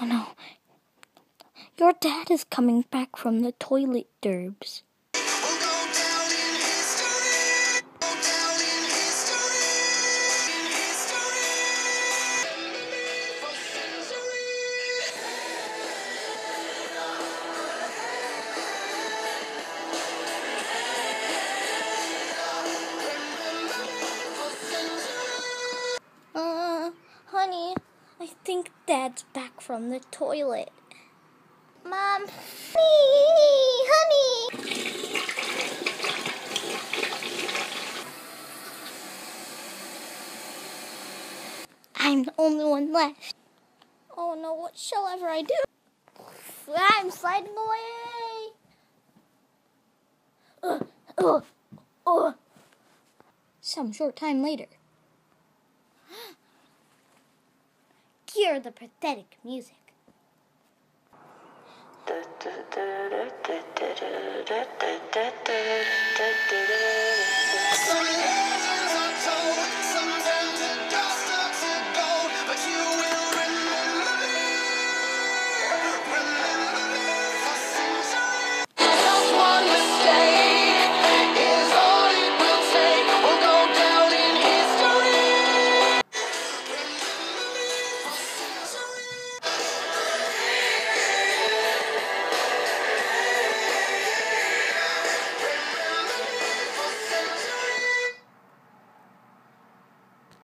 Oh no. Your dad is coming back from the toilet, Derbs. Think Dad's back from the toilet. Mom, me, honey. I'm the only one left. Oh no, what shall ever I do? I'm sliding away. Ugh, ugh, ugh. Some short time later. Hear the pathetic music.